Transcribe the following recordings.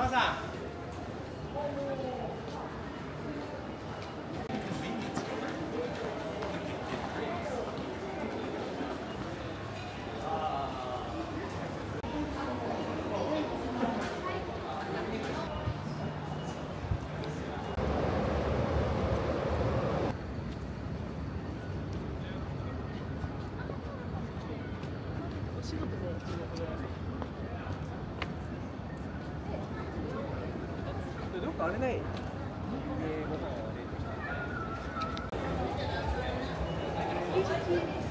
母さん。どっかあれない英語。の無駄にし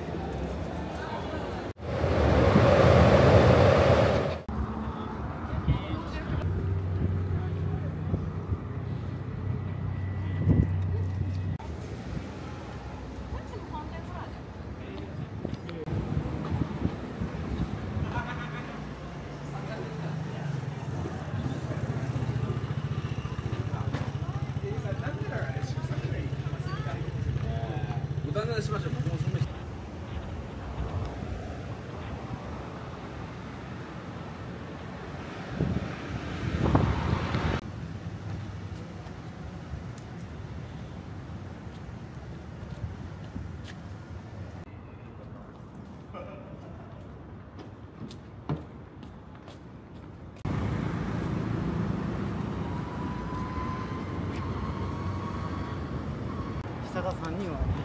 ましょう僕もそんな下田3人は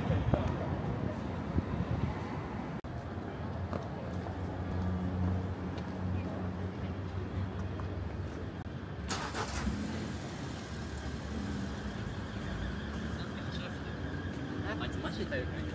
あい。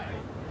ね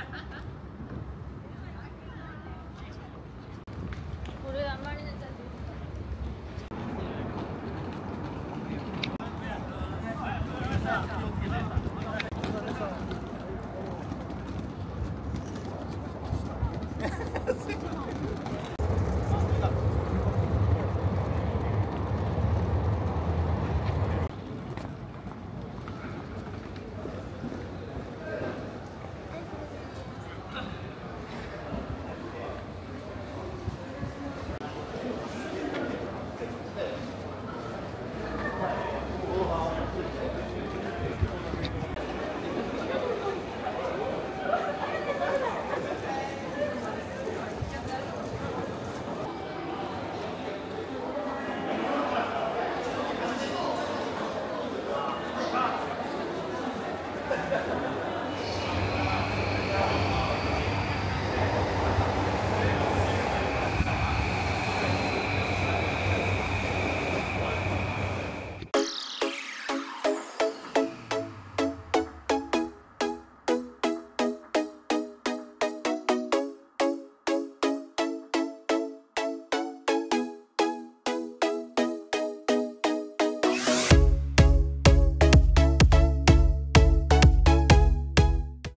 Ha ha ha!